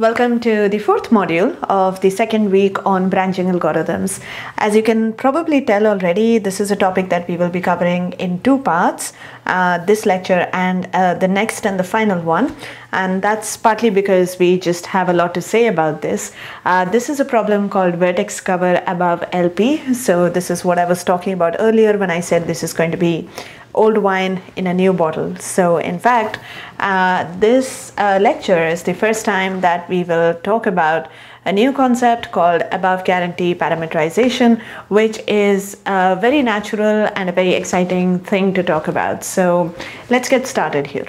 Welcome to the fourth module of the second week on branching algorithms. As you can probably tell already, this is a topic that we will be covering in two parts, uh, this lecture and uh, the next and the final one. And that's partly because we just have a lot to say about this. Uh, this is a problem called vertex cover above LP. So this is what I was talking about earlier when I said this is going to be old wine in a new bottle. So, in fact, uh, this uh, lecture is the first time that we will talk about a new concept called above guarantee parameterization, which is a very natural and a very exciting thing to talk about. So, let's get started here.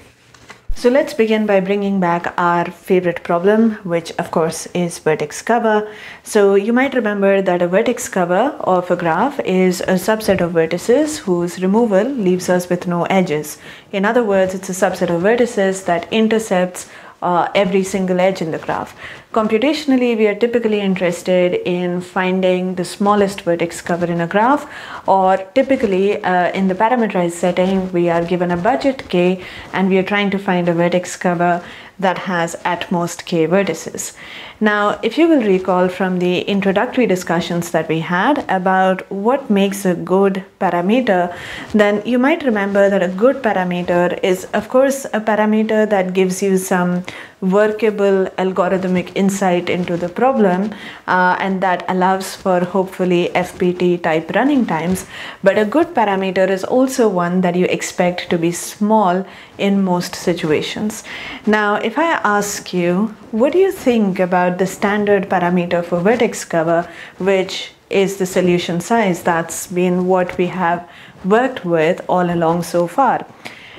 So let's begin by bringing back our favorite problem, which of course is vertex cover. So you might remember that a vertex cover of a graph is a subset of vertices whose removal leaves us with no edges. In other words, it's a subset of vertices that intercepts uh, every single edge in the graph. Computationally, we are typically interested in finding the smallest vertex cover in a graph, or typically uh, in the parameterized setting, we are given a budget k and we are trying to find a vertex cover that has at most k vertices. Now, if you will recall from the introductory discussions that we had about what makes a good parameter, then you might remember that a good parameter is, of course, a parameter that gives you some workable algorithmic insight into the problem uh, and that allows for hopefully FPT type running times. But a good parameter is also one that you expect to be small in most situations. Now, if I ask you, what do you think about the standard parameter for vertex cover, which is the solution size? That's been what we have worked with all along so far.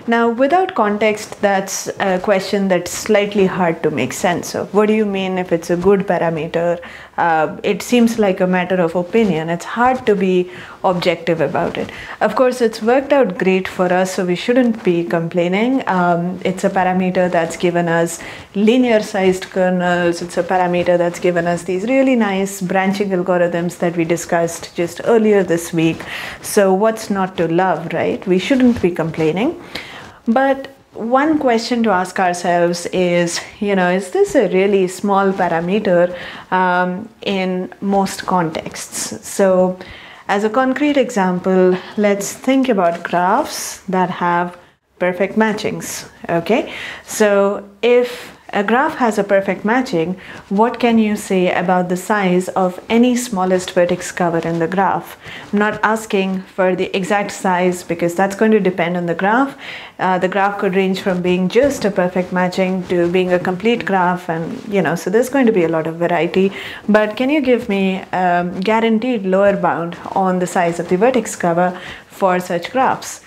Now, without context, that's a question that's slightly hard to make sense of. What do you mean if it's a good parameter? Uh, it seems like a matter of opinion. It's hard to be objective about it. Of course, it's worked out great for us, so we shouldn't be complaining. Um, it's a parameter that's given us linear sized kernels, it's a parameter that's given us these really nice branching algorithms that we discussed just earlier this week. So, what's not to love, right? We shouldn't be complaining. But one question to ask ourselves is you know is this a really small parameter um, in most contexts? So as a concrete example let's think about graphs that have perfect matchings okay? So if a graph has a perfect matching, what can you say about the size of any smallest vertex cover in the graph? I'm not asking for the exact size because that's going to depend on the graph. Uh, the graph could range from being just a perfect matching to being a complete graph and you know, so there's going to be a lot of variety. But can you give me a um, guaranteed lower bound on the size of the vertex cover for such graphs?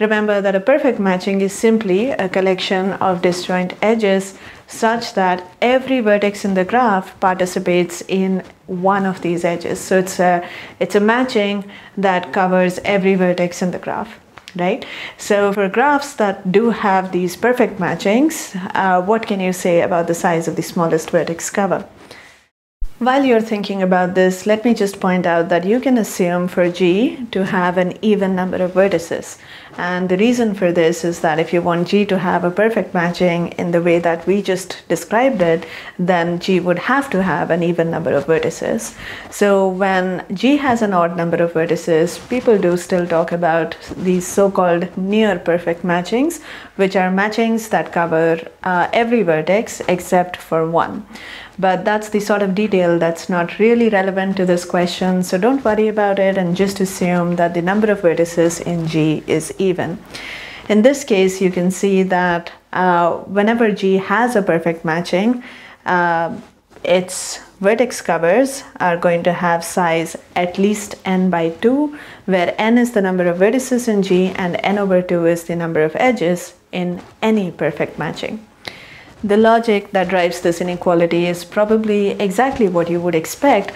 Remember that a perfect matching is simply a collection of disjoint edges such that every vertex in the graph participates in one of these edges. So it's a, it's a matching that covers every vertex in the graph right? So for graphs that do have these perfect matchings, uh, what can you say about the size of the smallest vertex cover? While you're thinking about this, let me just point out that you can assume for G to have an even number of vertices. And the reason for this is that if you want G to have a perfect matching in the way that we just described it, then G would have to have an even number of vertices. So when G has an odd number of vertices, people do still talk about these so-called near perfect matchings, which are matchings that cover uh, every vertex except for one. But that's the sort of detail that's not really relevant to this question, so don't worry about it and just assume that the number of vertices in G is even. In this case, you can see that uh, whenever G has a perfect matching, uh, its vertex covers are going to have size at least n by 2, where n is the number of vertices in G and n over 2 is the number of edges in any perfect matching. The logic that drives this inequality is probably exactly what you would expect,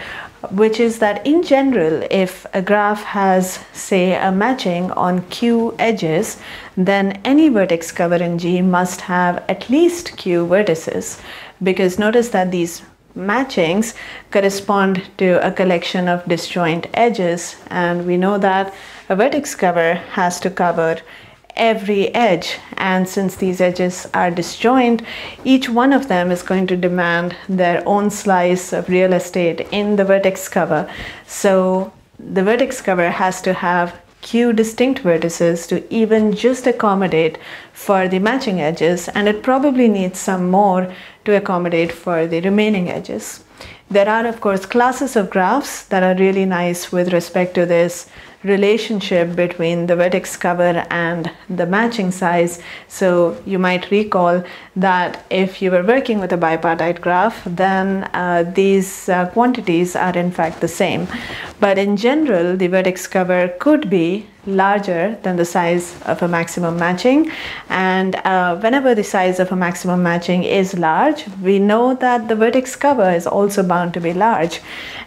which is that in general, if a graph has, say, a matching on q edges, then any vertex cover in G must have at least q vertices. Because notice that these matchings correspond to a collection of disjoint edges, and we know that a vertex cover has to cover every edge. And since these edges are disjoint each one of them is going to demand their own slice of real estate in the vertex cover. So the vertex cover has to have q distinct vertices to even just accommodate for the matching edges. And it probably needs some more to accommodate for the remaining edges. There are of course classes of graphs that are really nice with respect to this relationship between the vertex cover and the matching size. So you might recall that if you were working with a bipartite graph, then uh, these uh, quantities are in fact the same. But in general, the vertex cover could be larger than the size of a maximum matching. And uh, whenever the size of a maximum matching is large we know that the vertex cover is also bound to be large.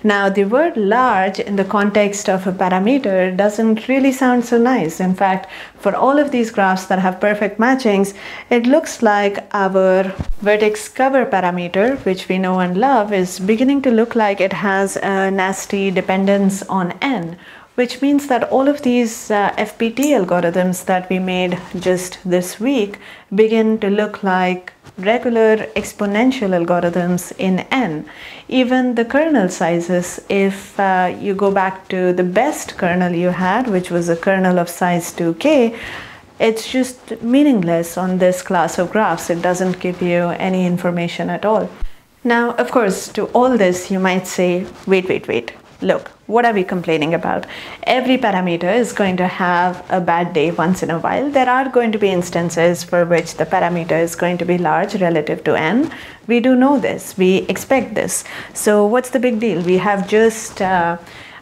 Now the word large in the context of a parameter doesn't really sound so nice. In fact for all of these graphs that have perfect matchings it looks like our vertex cover parameter which we know and love is beginning to look like it has a nasty dependence on n which means that all of these uh, FPT algorithms that we made just this week begin to look like regular exponential algorithms in n. Even the kernel sizes, if uh, you go back to the best kernel you had, which was a kernel of size 2k, it's just meaningless on this class of graphs. It doesn't give you any information at all. Now, of course, to all this, you might say, wait, wait, wait. Look, what are we complaining about? Every parameter is going to have a bad day once in a while. There are going to be instances for which the parameter is going to be large relative to n. We do know this, we expect this. So what's the big deal? We have just uh,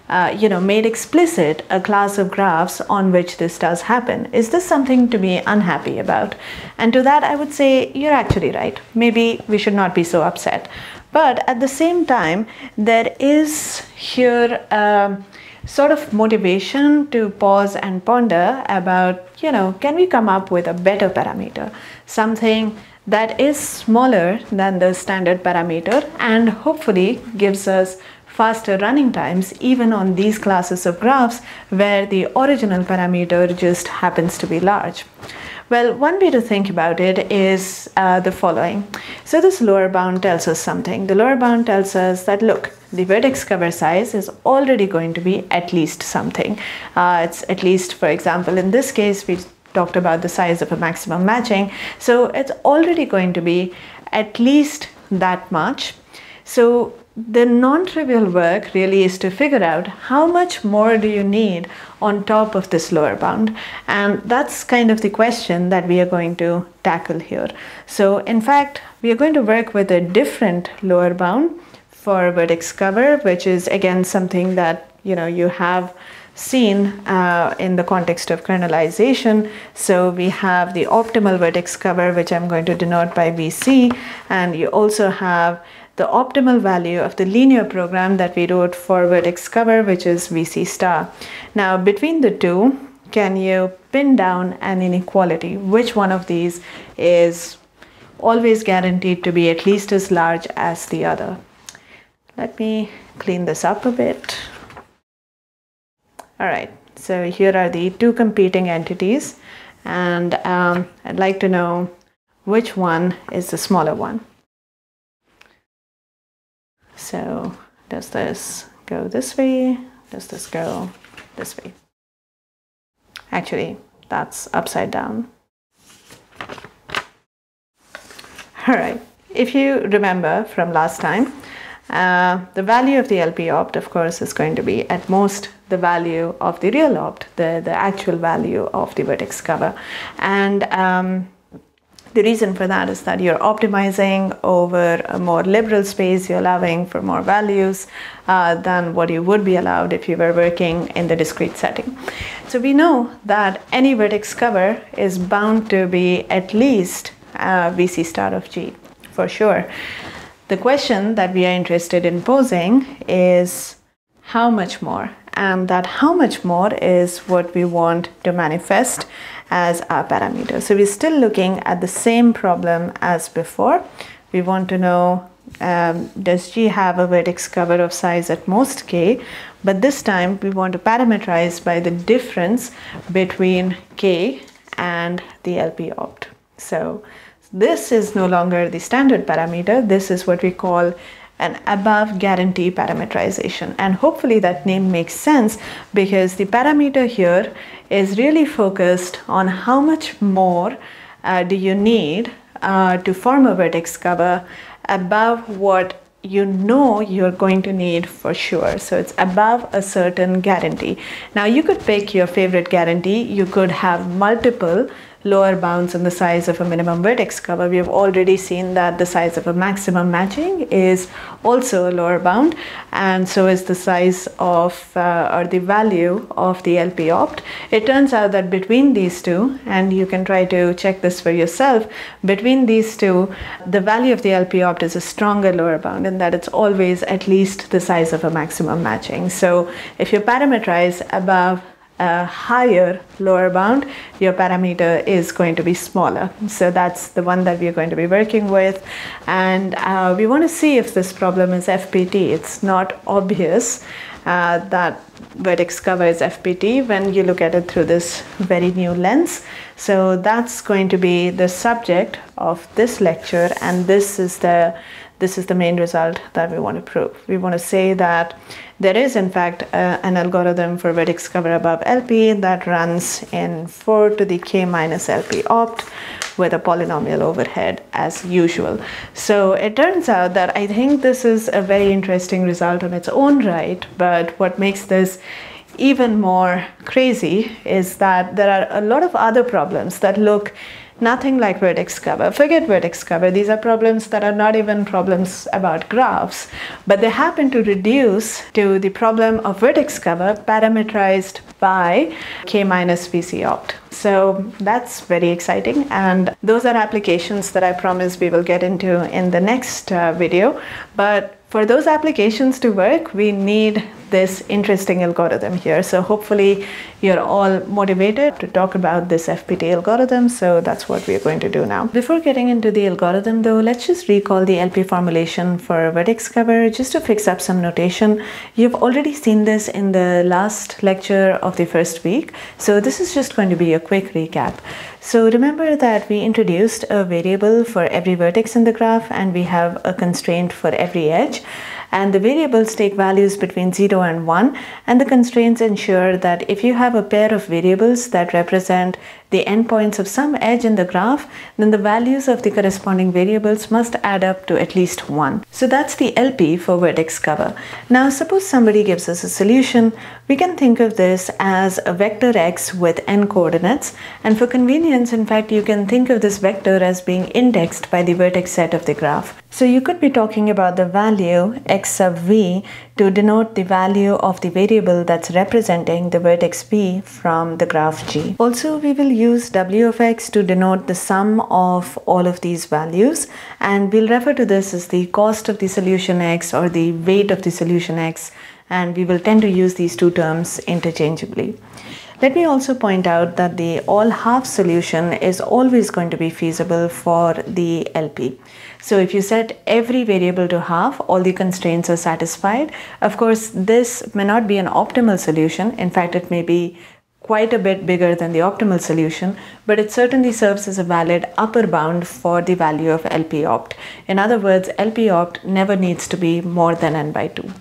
uh, you know, made explicit a class of graphs on which this does happen. Is this something to be unhappy about? And to that, I would say you're actually right. Maybe we should not be so upset. But at the same time, there is here a sort of motivation to pause and ponder about, you know, can we come up with a better parameter? Something that is smaller than the standard parameter and hopefully gives us faster running times even on these classes of graphs where the original parameter just happens to be large. Well, one way to think about it is uh, the following. So this lower bound tells us something. The lower bound tells us that look, the vertex cover size is already going to be at least something. Uh, it's at least, for example, in this case, we talked about the size of a maximum matching. So it's already going to be at least that much. So the non-trivial work really is to figure out how much more do you need on top of this lower bound and that's kind of the question that we are going to tackle here so in fact we are going to work with a different lower bound for vertex cover which is again something that you know you have seen uh, in the context of kernelization. So we have the optimal vertex cover, which I'm going to denote by VC, and you also have the optimal value of the linear program that we wrote for vertex cover, which is VC star. Now, between the two, can you pin down an inequality? Which one of these is always guaranteed to be at least as large as the other? Let me clean this up a bit. All right, so here are the two competing entities, and um, I'd like to know which one is the smaller one. So does this go this way? Does this go this way? Actually, that's upside down. All right, if you remember from last time, uh, the value of the LP opt, of course, is going to be at most the value of the real opt, the, the actual value of the vertex cover. And um, the reason for that is that you're optimizing over a more liberal space, you're allowing for more values uh, than what you would be allowed if you were working in the discrete setting. So we know that any vertex cover is bound to be at least uh, VC star of G, for sure. The question that we are interested in posing is how much more? And that how much more is what we want to manifest as our parameter. So we're still looking at the same problem as before. We want to know um, does G have a vertex cover of size at most k, but this time we want to parameterize by the difference between k and the LP opt. So this is no longer the standard parameter. This is what we call an above guarantee parameterization. And hopefully that name makes sense because the parameter here is really focused on how much more uh, do you need uh, to form a vertex cover above what you know you're going to need for sure. So it's above a certain guarantee. Now you could pick your favorite guarantee. You could have multiple lower bounds on the size of a minimum vertex cover. We have already seen that the size of a maximum matching is also a lower bound and so is the size of uh, or the value of the LP opt. It turns out that between these two and you can try to check this for yourself between these two the value of the LP opt is a stronger lower bound in that it's always at least the size of a maximum matching. So if you parameterize above a higher lower bound, your parameter is going to be smaller. So that's the one that we're going to be working with. And uh, we want to see if this problem is FPT. It's not obvious uh, that vertex cover is FPT when you look at it through this very new lens. So that's going to be the subject of this lecture and this is the this is the main result that we want to prove. We want to say that there is in fact an algorithm for vertex cover above LP that runs in 4 to the k minus LP opt with a polynomial overhead as usual. So it turns out that I think this is a very interesting result on its own right, but what makes this even more crazy is that there are a lot of other problems that look nothing like vertex cover. Forget vertex cover. These are problems that are not even problems about graphs, but they happen to reduce to the problem of vertex cover parameterized by k minus VC opt. So that's very exciting and those are applications that I promise we will get into in the next uh, video. But for those applications to work, we need this interesting algorithm here. So hopefully you're all motivated to talk about this FPT algorithm. So that's what we're going to do now. Before getting into the algorithm though, let's just recall the LP formulation for vertex cover just to fix up some notation. You've already seen this in the last lecture of the first week. So this is just going to be a quick recap. So remember that we introduced a variable for every vertex in the graph and we have a constraint for every edge. And the variables take values between 0 and 1 and the constraints ensure that if you have a pair of variables that represent the endpoints of some edge in the graph, then the values of the corresponding variables must add up to at least 1. So that's the LP for vertex cover. Now suppose somebody gives us a solution, we can think of this as a vector x with n coordinates and for convenience in fact you can think of this vector as being indexed by the vertex set of the graph. So you could be talking about the value x sub v to denote the value of the variable that's representing the vertex v from the graph G. Also, we will use w of x to denote the sum of all of these values and we'll refer to this as the cost of the solution x or the weight of the solution x and we will tend to use these two terms interchangeably. Let me also point out that the all half solution is always going to be feasible for the LP. So if you set every variable to half, all the constraints are satisfied. Of course, this may not be an optimal solution. In fact, it may be quite a bit bigger than the optimal solution, but it certainly serves as a valid upper bound for the value of LP opt. In other words, LP opt never needs to be more than n by 2.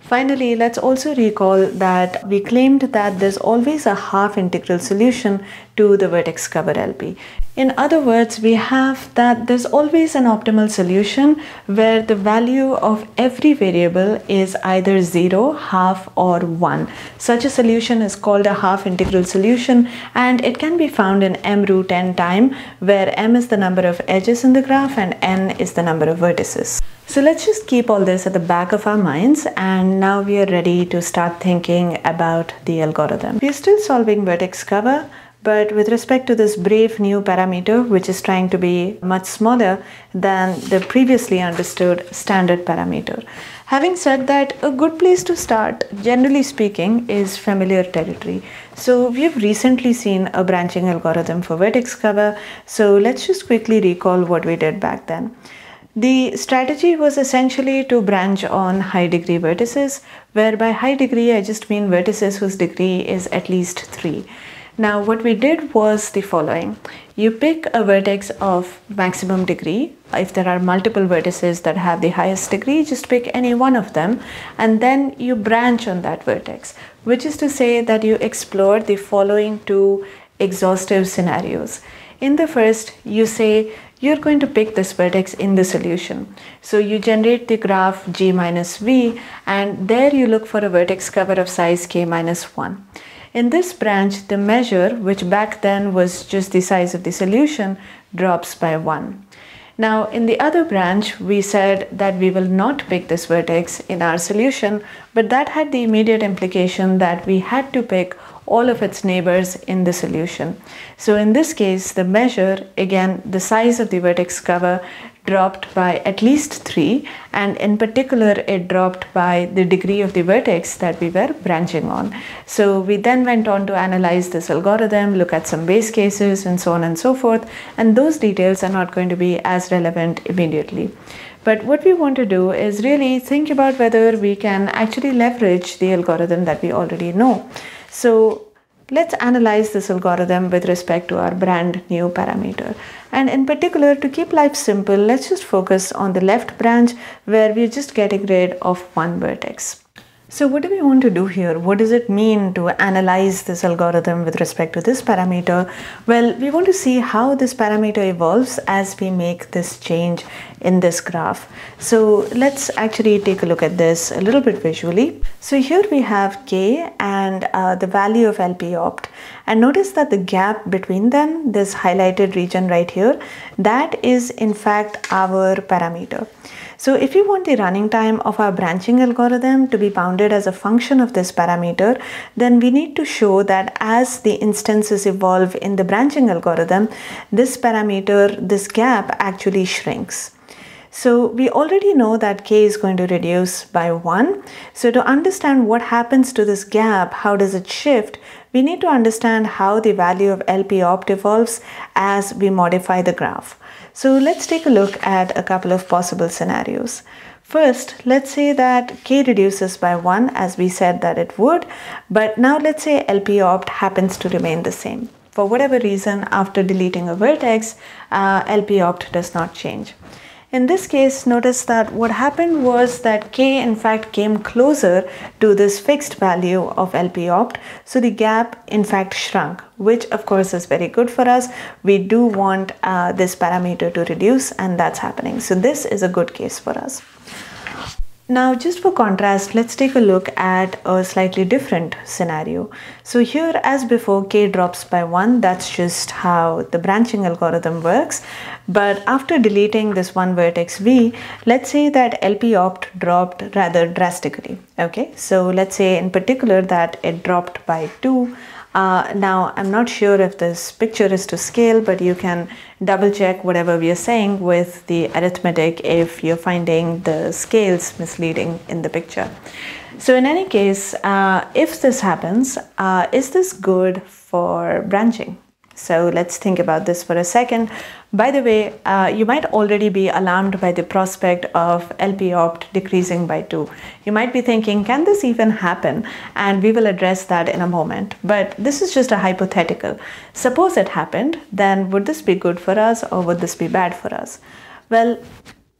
Finally, let's also recall that we claimed that there's always a half integral solution to the vertex cover LP. In other words, we have that there's always an optimal solution where the value of every variable is either 0, half or 1. Such a solution is called a half integral solution and it can be found in m root n time where m is the number of edges in the graph and n is the number of vertices. So let's just keep all this at the back of our minds and now we are ready to start thinking about the algorithm. We are still solving vertex cover but with respect to this brave new parameter which is trying to be much smaller than the previously understood standard parameter. Having said that, a good place to start, generally speaking, is familiar territory. So we've recently seen a branching algorithm for vertex cover, so let's just quickly recall what we did back then. The strategy was essentially to branch on high degree vertices, where by high degree I just mean vertices whose degree is at least 3. Now what we did was the following. You pick a vertex of maximum degree. If there are multiple vertices that have the highest degree, just pick any one of them and then you branch on that vertex, which is to say that you explore the following two exhaustive scenarios. In the first, you say you're going to pick this vertex in the solution. So you generate the graph g minus v and there you look for a vertex cover of size k minus 1. In this branch, the measure, which back then was just the size of the solution, drops by 1. Now, in the other branch, we said that we will not pick this vertex in our solution, but that had the immediate implication that we had to pick all of its neighbors in the solution. So in this case, the measure, again, the size of the vertex cover dropped by at least 3 and in particular it dropped by the degree of the vertex that we were branching on. So we then went on to analyze this algorithm, look at some base cases and so on and so forth and those details are not going to be as relevant immediately. But what we want to do is really think about whether we can actually leverage the algorithm that we already know. So let's analyze this algorithm with respect to our brand new parameter. And in particular, to keep life simple, let's just focus on the left branch where we're just getting rid of one vertex. So what do we want to do here? What does it mean to analyze this algorithm with respect to this parameter? Well, we want to see how this parameter evolves as we make this change in this graph. So let's actually take a look at this a little bit visually. So here we have k and uh, the value of LP opt and notice that the gap between them, this highlighted region right here, that is in fact our parameter. So if you want the running time of our branching algorithm to be bounded as a function of this parameter, then we need to show that as the instances evolve in the branching algorithm, this parameter, this gap actually shrinks. So we already know that k is going to reduce by 1. So to understand what happens to this gap, how does it shift, we need to understand how the value of LP opt evolves as we modify the graph. So let's take a look at a couple of possible scenarios. First, let's say that k reduces by 1 as we said that it would, but now let's say LP opt happens to remain the same. For whatever reason, after deleting a vertex, uh, LP opt does not change. In this case, notice that what happened was that k in fact came closer to this fixed value of LP opt. So the gap in fact shrunk, which of course is very good for us. We do want uh, this parameter to reduce and that's happening. So this is a good case for us. Now, just for contrast, let's take a look at a slightly different scenario. So here, as before, k drops by 1. That's just how the branching algorithm works. But after deleting this one vertex v, let's say that LP opt dropped rather drastically. Okay, so let's say in particular that it dropped by 2 uh, now, I'm not sure if this picture is to scale, but you can double check whatever we are saying with the arithmetic if you're finding the scales misleading in the picture. So in any case, uh, if this happens, uh, is this good for branching? So let's think about this for a second. By the way, uh, you might already be alarmed by the prospect of LP opt decreasing by 2. You might be thinking, can this even happen? And we will address that in a moment. But this is just a hypothetical. Suppose it happened, then would this be good for us or would this be bad for us? Well,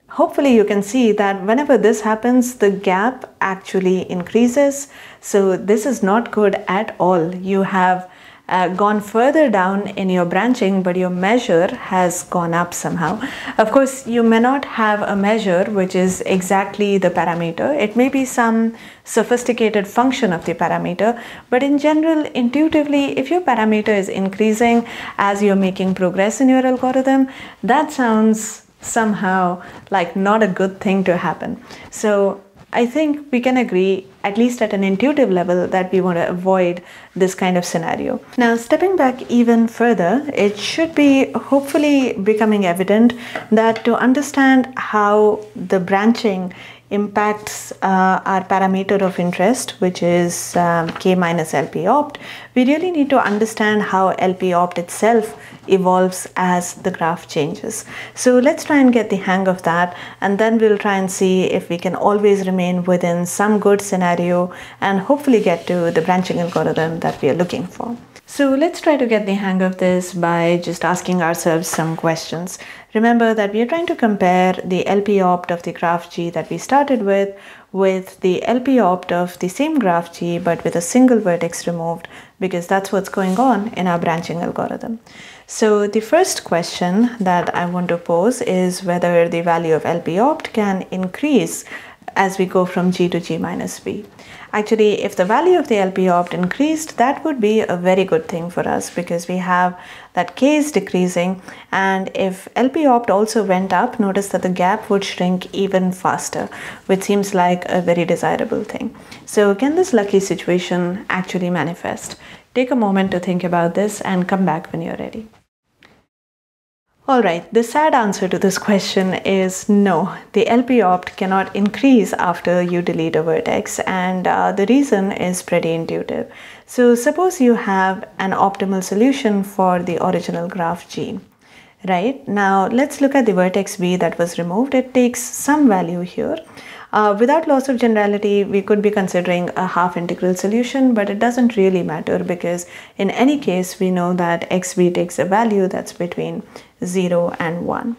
hopefully you can see that whenever this happens, the gap actually increases. So this is not good at all. You have uh, gone further down in your branching, but your measure has gone up somehow. Of course, you may not have a measure which is exactly the parameter. It may be some sophisticated function of the parameter, but in general, intuitively, if your parameter is increasing as you're making progress in your algorithm, that sounds somehow like not a good thing to happen. So I think we can agree, at least at an intuitive level, that we want to avoid this kind of scenario. Now, stepping back even further, it should be hopefully becoming evident that to understand how the branching impacts uh, our parameter of interest, which is um, k minus LP opt, we really need to understand how LP opt itself evolves as the graph changes. So let's try and get the hang of that and then we'll try and see if we can always remain within some good scenario and hopefully get to the branching algorithm that we are looking for. So let's try to get the hang of this by just asking ourselves some questions. Remember that we are trying to compare the LP opt of the graph G that we started with with the LP opt of the same graph G but with a single vertex removed because that's what's going on in our branching algorithm. So the first question that I want to pose is whether the value of LP opt can increase as we go from G to G minus V. Actually, if the value of the LP opt increased, that would be a very good thing for us because we have that K is decreasing. And if LP opt also went up, notice that the gap would shrink even faster, which seems like a very desirable thing. So can this lucky situation actually manifest? Take a moment to think about this and come back when you're ready. Alright, the sad answer to this question is no. The LP opt cannot increase after you delete a vertex and uh, the reason is pretty intuitive. So suppose you have an optimal solution for the original graph G. Right, now let's look at the vertex V that was removed. It takes some value here. Uh, without loss of generality, we could be considering a half integral solution, but it doesn't really matter because in any case, we know that xv takes a value that's between 0 and 1.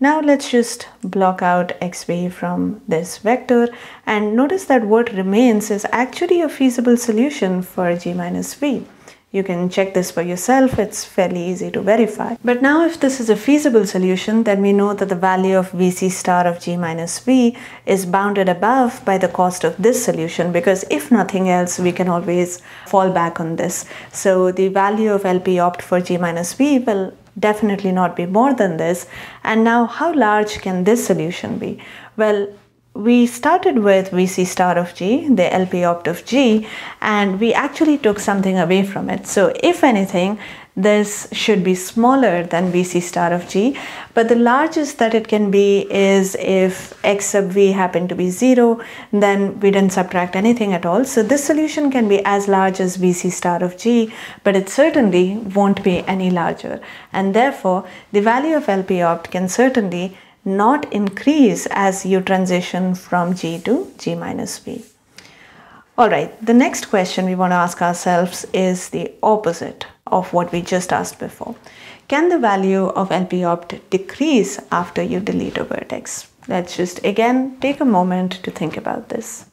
Now let's just block out xv from this vector and notice that what remains is actually a feasible solution for g minus v. You can check this for yourself, it's fairly easy to verify. But now if this is a feasible solution, then we know that the value of Vc star of g minus v is bounded above by the cost of this solution because if nothing else, we can always fall back on this. So the value of LP opt for g minus v will definitely not be more than this. And now how large can this solution be? Well, we started with VC star of G, the LP opt of G, and we actually took something away from it. So if anything, this should be smaller than VC star of G, but the largest that it can be is if X sub V happened to be zero, then we didn't subtract anything at all. So this solution can be as large as VC star of G, but it certainly won't be any larger. And therefore, the value of LP opt can certainly not increase as you transition from G to G minus V. All right, the next question we want to ask ourselves is the opposite of what we just asked before. Can the value of LP opt decrease after you delete a vertex? Let's just again take a moment to think about this.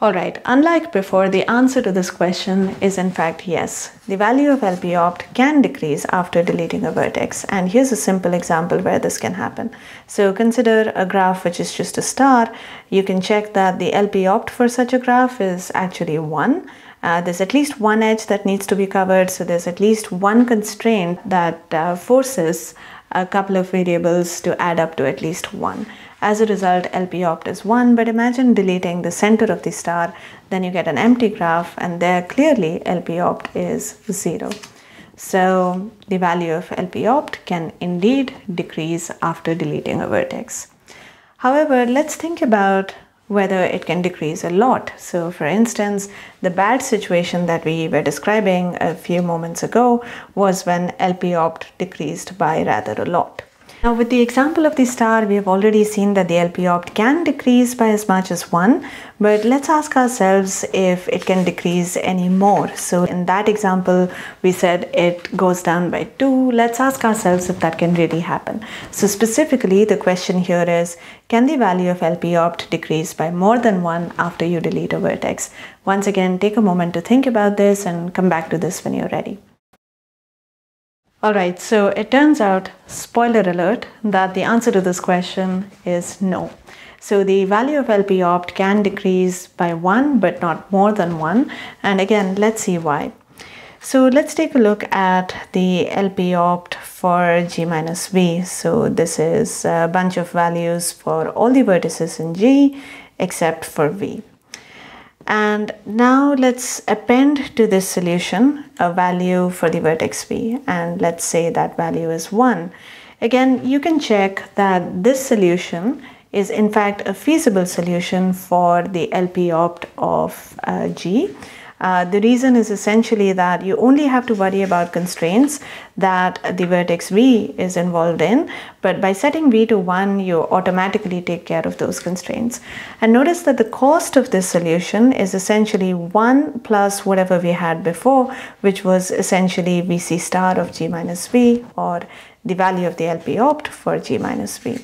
Alright, unlike before, the answer to this question is in fact yes. The value of LP opt can decrease after deleting a vertex and here's a simple example where this can happen. So consider a graph which is just a star. You can check that the LP opt for such a graph is actually 1. Uh, there's at least one edge that needs to be covered so there's at least one constraint that uh, forces a couple of variables to add up to at least 1. As a result, LP opt is 1, but imagine deleting the center of the star, then you get an empty graph, and there clearly LP opt is 0. So the value of LP opt can indeed decrease after deleting a vertex. However, let's think about whether it can decrease a lot. So for instance, the bad situation that we were describing a few moments ago was when LP opt decreased by rather a lot. Now with the example of the star, we have already seen that the LP opt can decrease by as much as 1, but let's ask ourselves if it can decrease any more. So in that example, we said it goes down by 2. Let's ask ourselves if that can really happen. So specifically, the question here is, can the value of LP opt decrease by more than 1 after you delete a vertex? Once again, take a moment to think about this and come back to this when you're ready. Alright, so it turns out, spoiler alert, that the answer to this question is no. So the value of LP opt can decrease by 1 but not more than 1 and again let's see why. So let's take a look at the LP opt for G minus V. So this is a bunch of values for all the vertices in G except for V. And now let's append to this solution a value for the vertex v and let's say that value is 1. Again, you can check that this solution is in fact a feasible solution for the LP opt of uh, G. Uh, the reason is essentially that you only have to worry about constraints that the vertex v is involved in, but by setting v to 1, you automatically take care of those constraints. And notice that the cost of this solution is essentially 1 plus whatever we had before, which was essentially vc star of g minus v or the value of the LP opt for g minus v.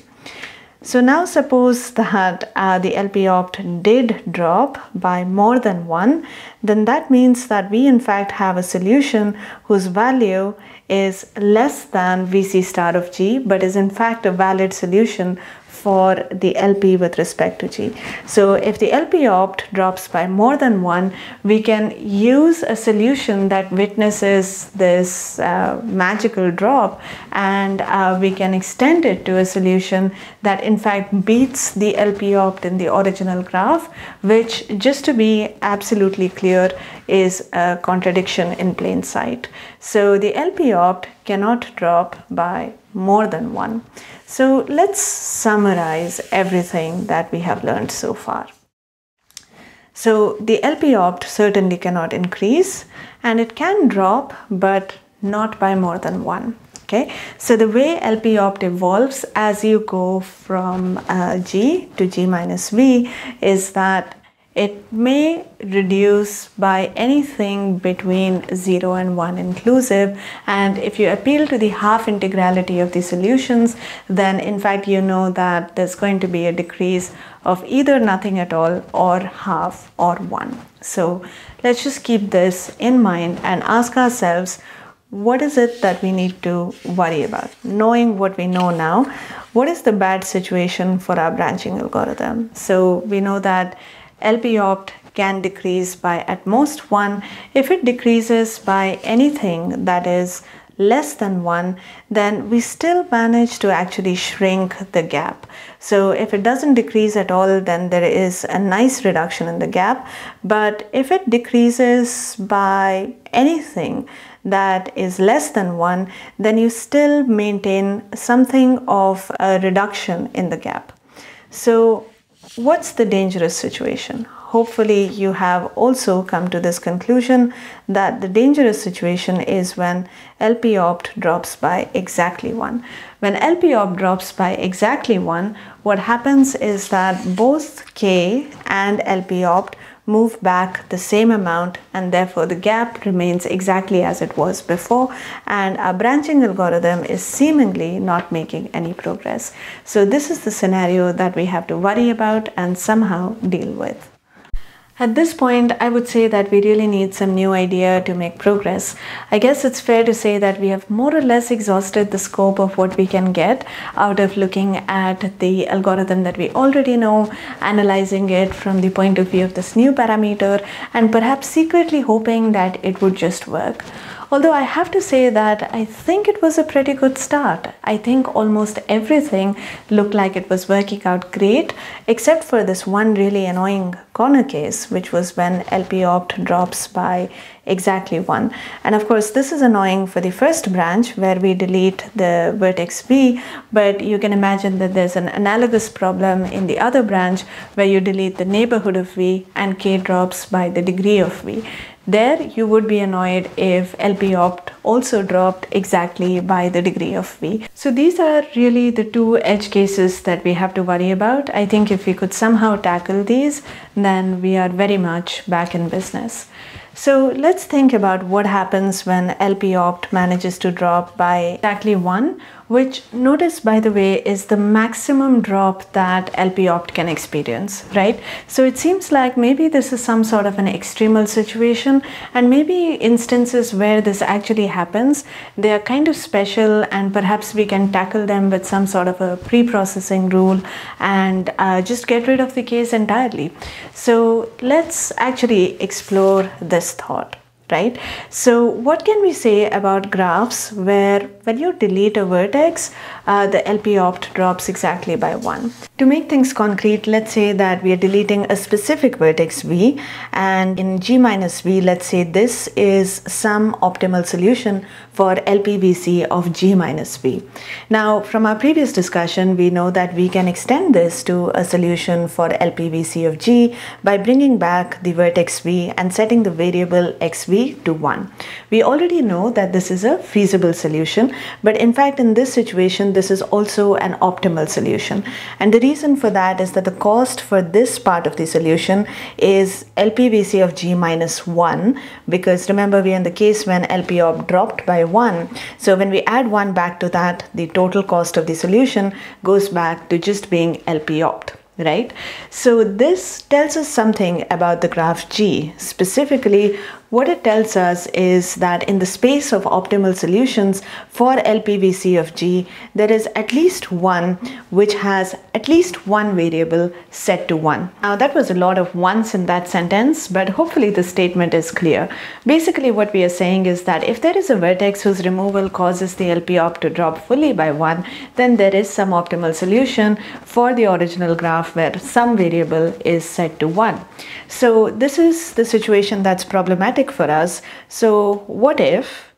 So now suppose that uh, the LP opt did drop by more than 1, then that means that we in fact have a solution whose value is less than Vc star of g but is in fact a valid solution for the LP with respect to G. So if the LP opt drops by more than one, we can use a solution that witnesses this uh, magical drop and uh, we can extend it to a solution that in fact beats the LP opt in the original graph, which just to be absolutely clear is a contradiction in plain sight. So the LP opt cannot drop by more than one. So let's summarize everything that we have learned so far. So the LP opt certainly cannot increase and it can drop but not by more than one. Okay, so the way LP opt evolves as you go from uh, G to G minus V is that it may reduce by anything between 0 and 1 inclusive and if you appeal to the half integrality of the solutions then in fact you know that there's going to be a decrease of either nothing at all or half or 1. So let's just keep this in mind and ask ourselves what is it that we need to worry about? Knowing what we know now, what is the bad situation for our branching algorithm? So we know that LP opt can decrease by at most 1. If it decreases by anything that is less than 1, then we still manage to actually shrink the gap. So if it doesn't decrease at all, then there is a nice reduction in the gap. But if it decreases by anything that is less than 1, then you still maintain something of a reduction in the gap. So What's the dangerous situation? Hopefully, you have also come to this conclusion that the dangerous situation is when LP opt drops by exactly 1. When LP opt drops by exactly 1, what happens is that both K and LP opt move back the same amount and therefore the gap remains exactly as it was before and our branching algorithm is seemingly not making any progress. So this is the scenario that we have to worry about and somehow deal with. At this point, I would say that we really need some new idea to make progress. I guess it's fair to say that we have more or less exhausted the scope of what we can get out of looking at the algorithm that we already know, analyzing it from the point of view of this new parameter, and perhaps secretly hoping that it would just work. Although I have to say that I think it was a pretty good start. I think almost everything looked like it was working out great, except for this one really annoying corner case, which was when LP opt drops by exactly one. And of course, this is annoying for the first branch where we delete the vertex v, but you can imagine that there's an analogous problem in the other branch where you delete the neighborhood of v and k drops by the degree of v. There you would be annoyed if LP opt also dropped exactly by the degree of V. So these are really the two edge cases that we have to worry about. I think if we could somehow tackle these, then we are very much back in business. So let's think about what happens when LP opt manages to drop by exactly one, which notice by the way is the maximum drop that LP opt can experience, right? So it seems like maybe this is some sort of an extremal situation and maybe instances where this actually happens, they are kind of special and perhaps we can tackle them with some sort of a pre-processing rule and uh, just get rid of the case entirely. So let's actually explore this thought right? So what can we say about graphs where when you delete a vertex, uh, the LP opt drops exactly by 1. To make things concrete, let's say that we are deleting a specific vertex v and in g minus v, let's say this is some optimal solution for LPVC of g minus v. Now, from our previous discussion, we know that we can extend this to a solution for LPVC of g by bringing back the vertex v and setting the variable xv to 1. We already know that this is a feasible solution, but in fact, in this situation, this is also an optimal solution. And the reason for that is that the cost for this part of the solution is LPVC of g minus 1, because remember, we are in the case when LP op dropped by 1. So when we add 1 back to that, the total cost of the solution goes back to just being LP opt right? So this tells us something about the graph G. Specifically, what it tells us is that in the space of optimal solutions for LPVC of G, there is at least one which has at least one variable set to 1. Now that was a lot of ones in that sentence, but hopefully the statement is clear. Basically what we are saying is that if there is a vertex whose removal causes the LP opt to drop fully by 1, then there is some optimal solution for the original graph where some variable is set to 1. So this is the situation that's problematic for us. So what if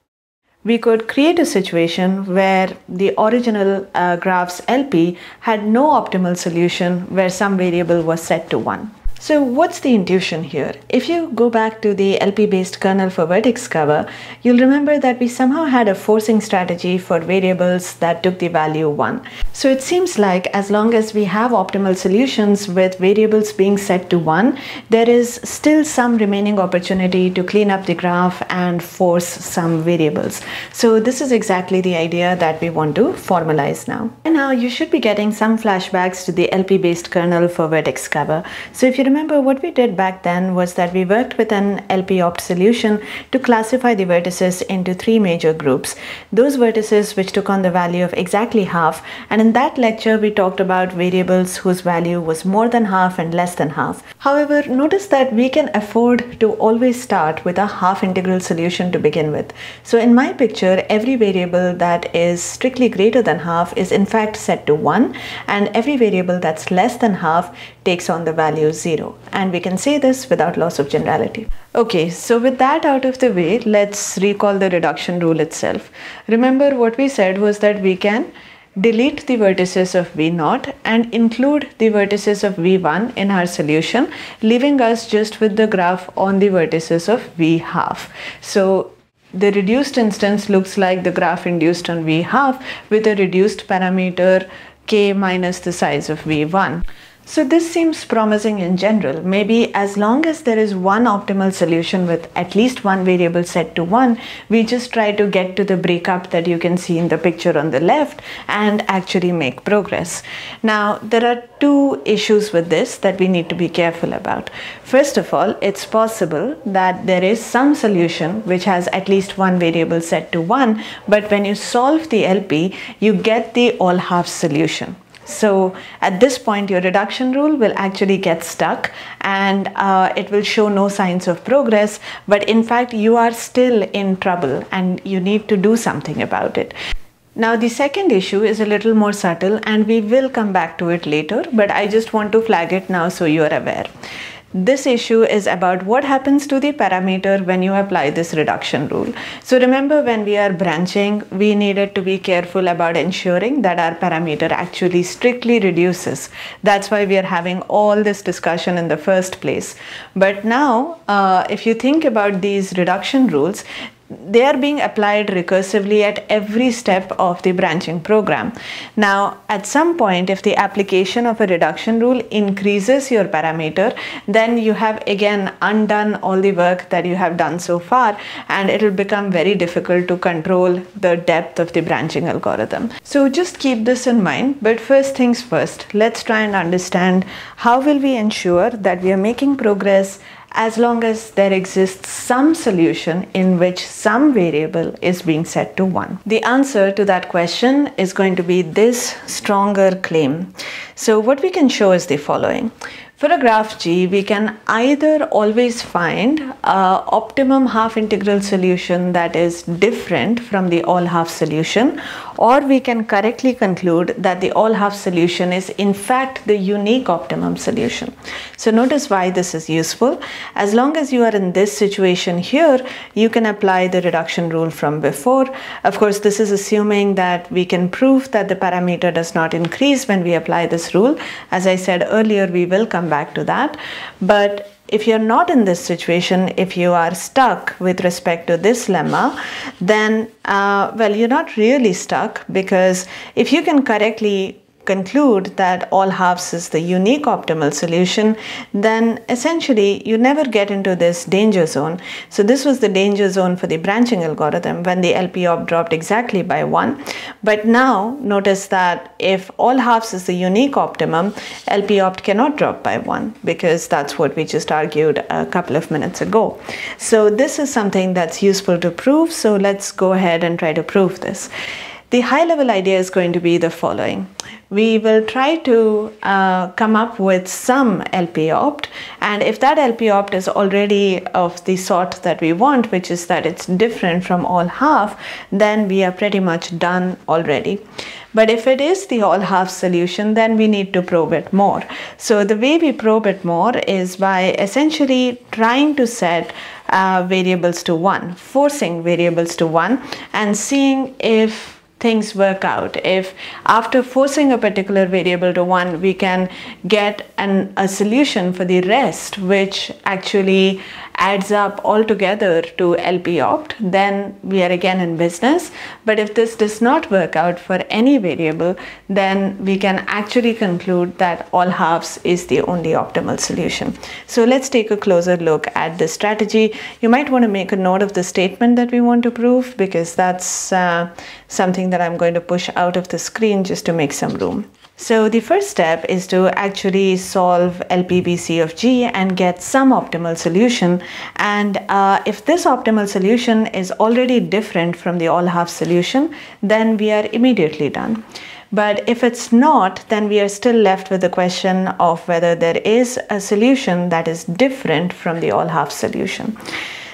we could create a situation where the original uh, graph's LP had no optimal solution where some variable was set to 1. So what's the intuition here? If you go back to the LP-based kernel for vertex cover, you'll remember that we somehow had a forcing strategy for variables that took the value 1. So it seems like as long as we have optimal solutions with variables being set to 1, there is still some remaining opportunity to clean up the graph and force some variables. So this is exactly the idea that we want to formalize now. And now you should be getting some flashbacks to the LP-based kernel for vertex cover. So if you remember what we did back then was that we worked with an LP opt solution to classify the vertices into three major groups. Those vertices which took on the value of exactly half and in that lecture we talked about variables whose value was more than half and less than half. However, notice that we can afford to always start with a half integral solution to begin with. So in my picture, every variable that is strictly greater than half is in fact set to 1 and every variable that's less than half takes on the value 0 and we can say this without loss of generality. Okay, so with that out of the way, let's recall the reduction rule itself. Remember what we said was that we can delete the vertices of V0 and include the vertices of V1 in our solution, leaving us just with the graph on the vertices of V half. So the reduced instance looks like the graph induced on V half with a reduced parameter k minus the size of V1. So this seems promising in general. Maybe as long as there is one optimal solution with at least one variable set to 1, we just try to get to the breakup that you can see in the picture on the left and actually make progress. Now, there are two issues with this that we need to be careful about. First of all, it's possible that there is some solution which has at least one variable set to 1, but when you solve the LP, you get the all half solution. So at this point, your reduction rule will actually get stuck and uh, it will show no signs of progress. But in fact, you are still in trouble and you need to do something about it. Now the second issue is a little more subtle and we will come back to it later, but I just want to flag it now so you're aware. This issue is about what happens to the parameter when you apply this reduction rule. So remember when we are branching, we needed to be careful about ensuring that our parameter actually strictly reduces. That's why we are having all this discussion in the first place. But now, uh, if you think about these reduction rules, they are being applied recursively at every step of the branching program. Now, at some point, if the application of a reduction rule increases your parameter, then you have again undone all the work that you have done so far, and it will become very difficult to control the depth of the branching algorithm. So just keep this in mind. But first things first, let's try and understand how will we ensure that we are making progress as long as there exists some solution in which some variable is being set to 1. The answer to that question is going to be this stronger claim. So what we can show is the following. For a graph G, we can either always find a optimum half integral solution that is different from the all half solution or we can correctly conclude that the all half solution is in fact the unique optimum solution. So notice why this is useful. As long as you are in this situation here, you can apply the reduction rule from before. Of course, this is assuming that we can prove that the parameter does not increase when we apply this rule. As I said earlier, we will come back to that. But if you're not in this situation, if you are stuck with respect to this lemma, then, uh, well, you're not really stuck because if you can correctly conclude that all halves is the unique optimal solution, then essentially you never get into this danger zone. So this was the danger zone for the branching algorithm when the LP opt dropped exactly by one. But now notice that if all halves is the unique optimum, LP opt cannot drop by one because that's what we just argued a couple of minutes ago. So this is something that's useful to prove. So let's go ahead and try to prove this. The high level idea is going to be the following. We will try to uh, come up with some LP opt and if that LP opt is already of the sort that we want, which is that it's different from all half, then we are pretty much done already. But if it is the all half solution, then we need to probe it more. So the way we probe it more is by essentially trying to set uh, variables to one, forcing variables to one and seeing if things work out. If after forcing a particular variable to one, we can get an, a solution for the rest, which actually adds up altogether to LP opt, then we are again in business. But if this does not work out for any variable, then we can actually conclude that all halves is the only optimal solution. So let's take a closer look at this strategy. You might want to make a note of the statement that we want to prove because that's uh, something that I'm going to push out of the screen just to make some room. So the first step is to actually solve LPVC of G and get some optimal solution. And uh, if this optimal solution is already different from the all half solution, then we are immediately done. But if it's not, then we are still left with the question of whether there is a solution that is different from the all half solution.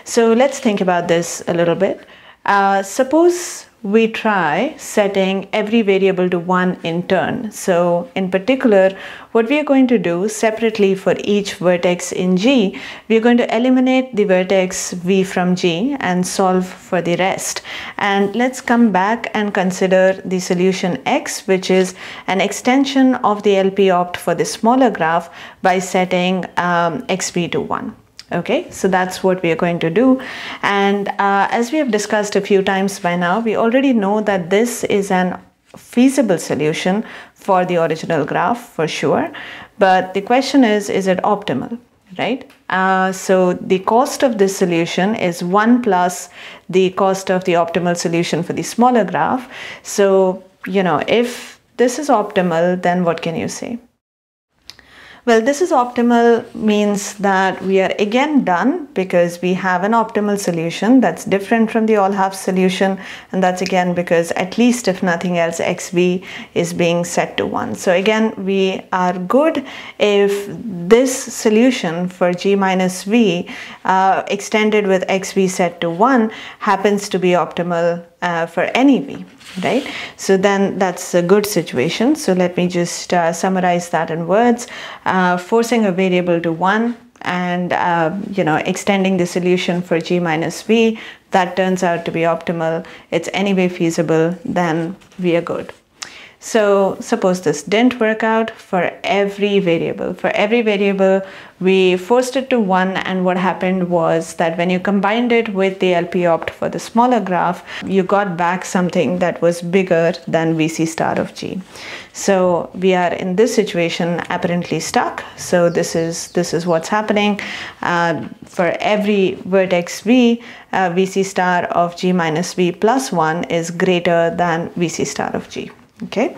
So let's think about this a little bit. Uh, suppose we try setting every variable to one in turn. So in particular, what we are going to do separately for each vertex in G, we are going to eliminate the vertex V from G and solve for the rest. And let's come back and consider the solution X, which is an extension of the LP opt for the smaller graph by setting um, to 1 okay so that's what we are going to do. And uh, as we have discussed a few times by now we already know that this is an feasible solution for the original graph for sure. But the question is is it optimal right? Uh, so the cost of this solution is 1 plus the cost of the optimal solution for the smaller graph. So you know if this is optimal then what can you say well, this is optimal means that we are again done because we have an optimal solution that's different from the all half solution. And that's again because at least if nothing else, XV is being set to one. So again, we are good if this solution for G minus V uh, extended with XV set to one happens to be optimal uh, for any V, right? So then that's a good situation. So let me just uh, summarize that in words. Uh, forcing a variable to 1 and uh, you know extending the solution for G minus V, that turns out to be optimal. It's anyway feasible, then we are good. So suppose this didn't work out for every variable. For every variable, we forced it to one and what happened was that when you combined it with the LP opt for the smaller graph, you got back something that was bigger than VC star of G. So we are in this situation apparently stuck. So this is this is what's happening. Uh, for every vertex V, uh, VC star of G minus V plus 1 is greater than VC star of G okay.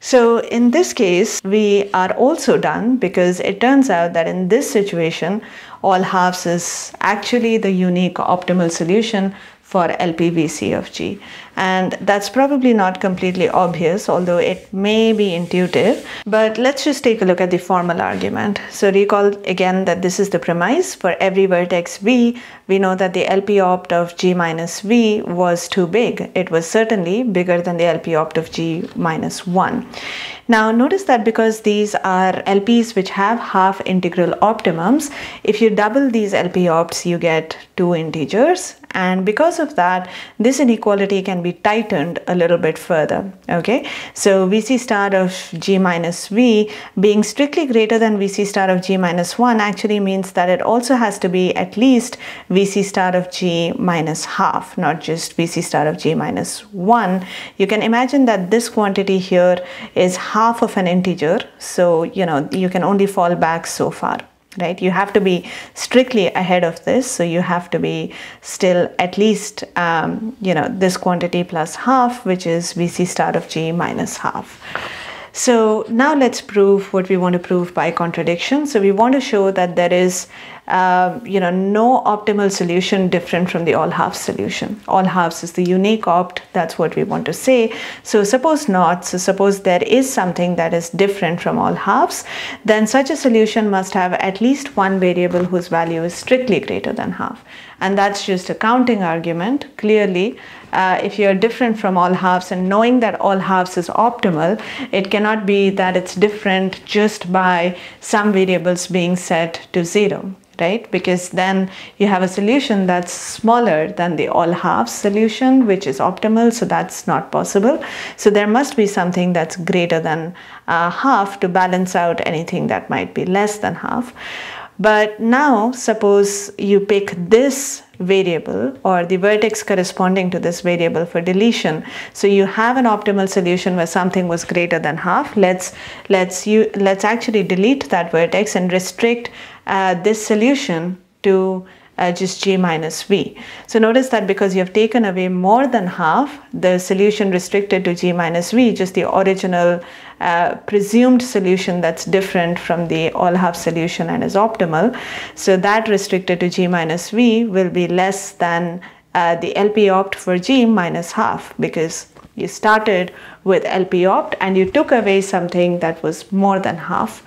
So in this case we are also done because it turns out that in this situation all halves is actually the unique optimal solution for LPVC of G And that's probably not completely obvious, although it may be intuitive. But let's just take a look at the formal argument. So recall again that this is the premise. For every vertex v, we know that the LP opt of g minus v was too big. It was certainly bigger than the LP opt of g minus 1. Now notice that because these are LPs which have half integral optimums, if you double these LP opts, you get two integers and because of that this inequality can be tightened a little bit further okay? So vc star of g minus v being strictly greater than vc star of g minus 1 actually means that it also has to be at least vc star of g minus half not just vc star of g minus 1 you can imagine that this quantity here is half of an integer. So you know you can only fall back so far right? You have to be strictly ahead of this so you have to be still at least um, you know this quantity plus half which is vc star of g minus half so now let's prove what we want to prove by contradiction. So we want to show that there is, um, you know, no optimal solution different from the all halves solution. All halves is the unique opt. That's what we want to say. So suppose not. So suppose there is something that is different from all halves, then such a solution must have at least one variable whose value is strictly greater than half. And that's just a counting argument. Clearly, uh, if you're different from all halves and knowing that all halves is optimal, it cannot be that it's different just by some variables being set to zero right? Because then you have a solution that's smaller than the all halves solution which is optimal so that's not possible. So there must be something that's greater than uh, half to balance out anything that might be less than half but now suppose you pick this variable or the vertex corresponding to this variable for deletion. So you have an optimal solution where something was greater than half. Let's let's you let's actually delete that vertex and restrict uh, this solution to uh, just g minus v. So notice that because you have taken away more than half, the solution restricted to g minus v, just the original uh, presumed solution that's different from the all half solution and is optimal. So that restricted to g minus v will be less than uh, the LP opt for g minus half because you started with LP opt and you took away something that was more than half.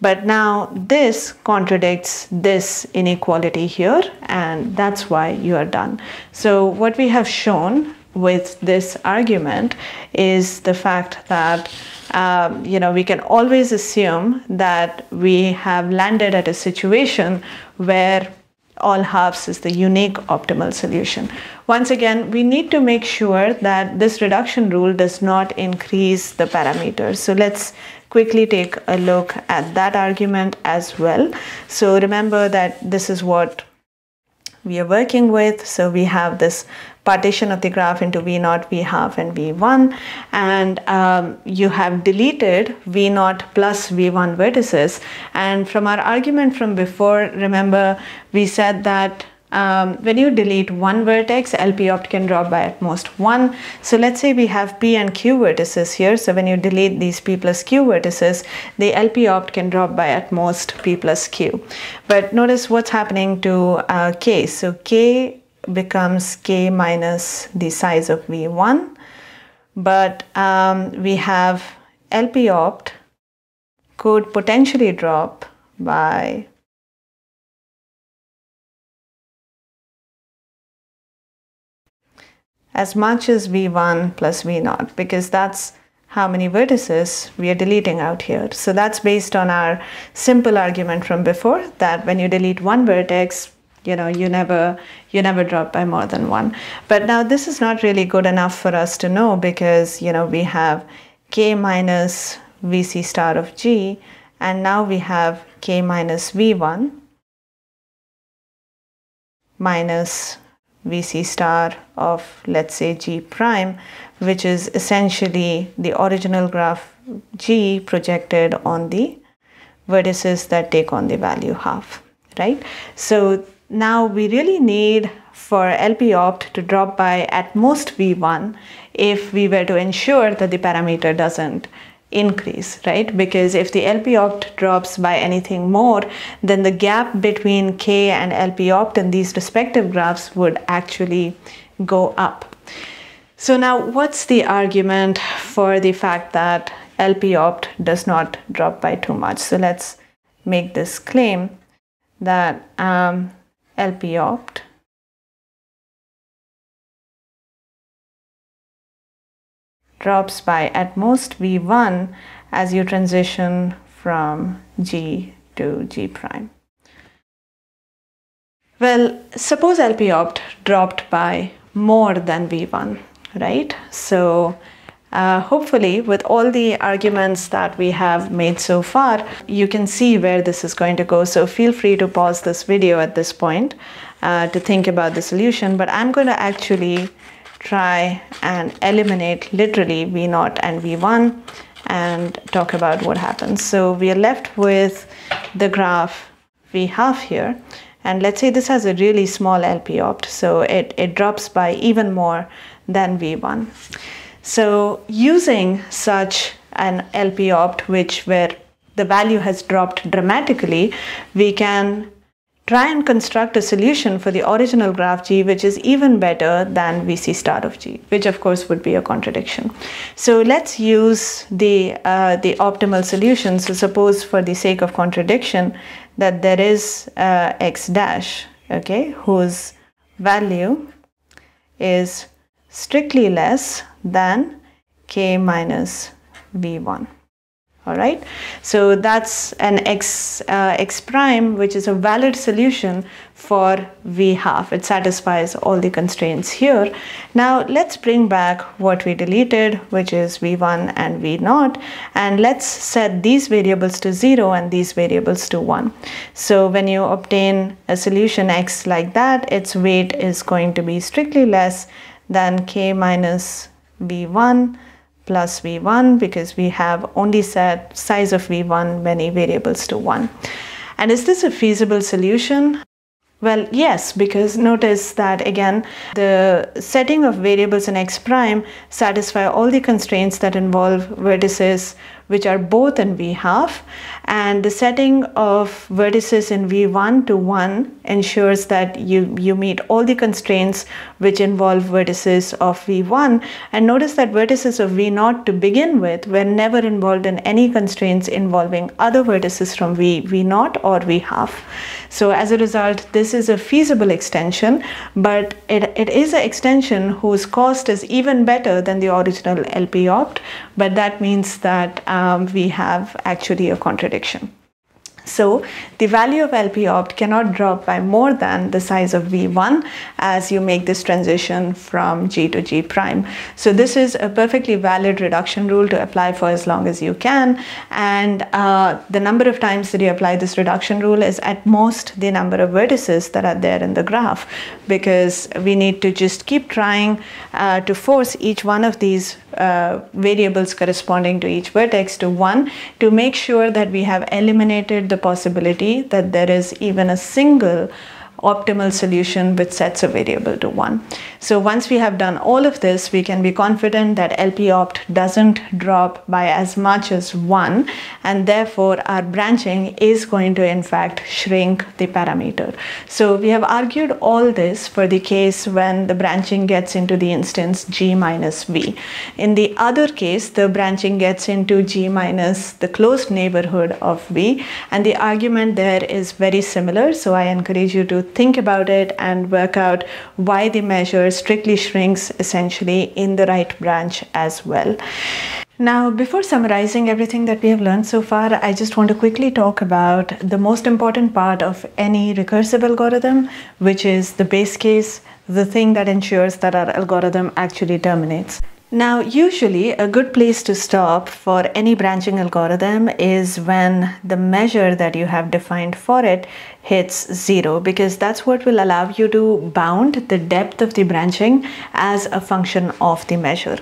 But now this contradicts this inequality here and that's why you are done. So what we have shown with this argument is the fact that um, you know we can always assume that we have landed at a situation where all halves is the unique optimal solution. Once again, we need to make sure that this reduction rule does not increase the parameters. So let's quickly take a look at that argument as well. So remember that this is what we are working with. So we have this partition of the graph into V0, V half and V1 and um, you have deleted V0 plus V1 vertices and from our argument from before remember we said that um, when you delete one vertex, LP opt can drop by at most one. So let's say we have P and Q vertices here. So when you delete these P plus Q vertices, the LP opt can drop by at most P plus Q. But notice what's happening to uh, K. So K becomes K minus the size of V1. But um, we have LP opt could potentially drop by as much as v1 plus v0 because that's how many vertices we are deleting out here. So that's based on our simple argument from before that when you delete one vertex, you know, you never you never drop by more than one. But now this is not really good enough for us to know because, you know, we have k minus vc star of g and now we have k minus v1 minus vc star of let's say g prime which is essentially the original graph g projected on the vertices that take on the value half right? So now we really need for LP opt to drop by at most v1 if we were to ensure that the parameter doesn't increase, right? Because if the LP opt drops by anything more, then the gap between K and LP opt in these respective graphs would actually go up. So now what's the argument for the fact that LP opt does not drop by too much? So let's make this claim that um, LP opt drops by at most V1 as you transition from G to G prime. Well, suppose LP opt dropped by more than V1, right? So uh, hopefully with all the arguments that we have made so far, you can see where this is going to go. So feel free to pause this video at this point uh, to think about the solution, but I'm going to actually try and eliminate literally V0 and V1 and talk about what happens. So we are left with the graph V half here. And let's say this has a really small LP opt, so it, it drops by even more than V1. So using such an LP opt, which where the value has dropped dramatically, we can try and construct a solution for the original graph G, which is even better than VC star of G, which of course would be a contradiction. So let's use the, uh, the optimal solution. So suppose for the sake of contradiction that there is uh, X dash, okay, whose value is strictly less than K minus V1 all right so that's an x uh, x prime which is a valid solution for v half. It satisfies all the constraints here. Now let's bring back what we deleted which is v1 and v naught and let's set these variables to 0 and these variables to 1 so when you obtain a solution x like that its weight is going to be strictly less than k minus v1 plus v1 because we have only set size of v1 many variables to 1. And is this a feasible solution? Well, yes, because notice that again, the setting of variables in x prime satisfy all the constraints that involve vertices which are both in V half and the setting of vertices in V1 to 1 ensures that you, you meet all the constraints which involve vertices of V1 and notice that vertices of V0 to begin with were never involved in any constraints involving other vertices from V, V0 or V half. So as a result, this is a feasible extension, but it, it is an extension whose cost is even better than the original LP opt, but that means that um, Um, we have actually a contradiction. So the value of LP opt cannot drop by more than the size of V1 as you make this transition from G to G prime. So this is a perfectly valid reduction rule to apply for as long as you can. And uh, the number of times that you apply this reduction rule is at most the number of vertices that are there in the graph because we need to just keep trying uh, to force each one of these uh, variables corresponding to each vertex to 1 to make sure that we have eliminated the possibility that there is even a single optimal solution which sets a variable to 1. So once we have done all of this, we can be confident that LP opt doesn't drop by as much as 1 and therefore our branching is going to in fact shrink the parameter. So we have argued all this for the case when the branching gets into the instance g minus v. In the other case, the branching gets into g minus the closed neighborhood of v and the argument there is very similar. So I encourage you to think about it and work out why the measure strictly shrinks essentially in the right branch as well. Now, before summarizing everything that we have learned so far, I just want to quickly talk about the most important part of any recursive algorithm, which is the base case, the thing that ensures that our algorithm actually terminates. Now, usually a good place to stop for any branching algorithm is when the measure that you have defined for it hits zero because that's what will allow you to bound the depth of the branching as a function of the measure.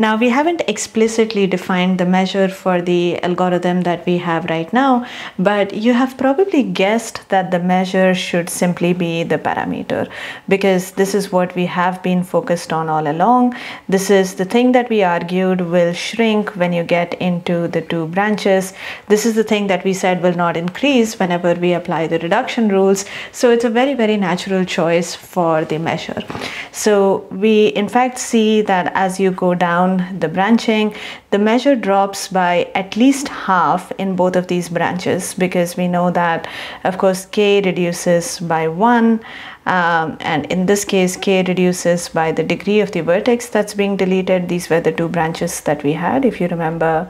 Now, we haven't explicitly defined the measure for the algorithm that we have right now, but you have probably guessed that the measure should simply be the parameter because this is what we have been focused on all along. This is the thing that we argued will shrink when you get into the two branches. This is the thing that we said will not increase whenever we apply the reduction rules. So it's a very, very natural choice for the measure. So we in fact see that as you go down the branching, the measure drops by at least half in both of these branches because we know that of course k reduces by 1 um, and in this case k reduces by the degree of the vertex that's being deleted these were the two branches that we had if you remember